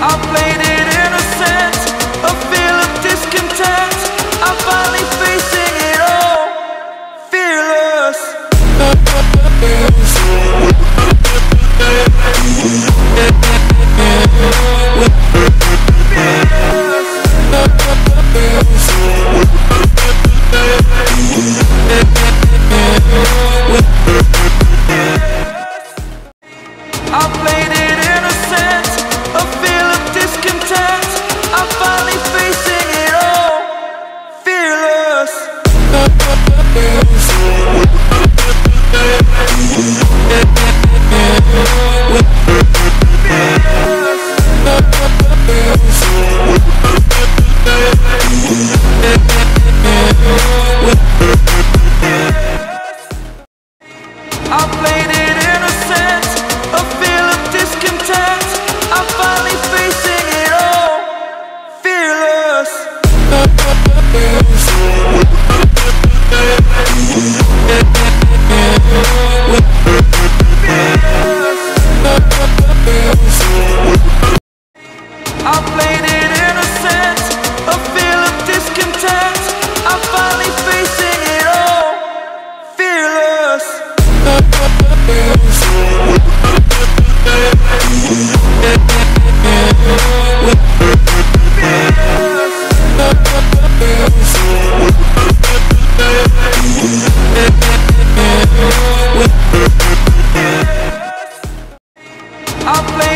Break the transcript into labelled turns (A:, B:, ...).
A: I played it innocent, a feel of discontent. I'm finally facing it all, fearless. I I my place.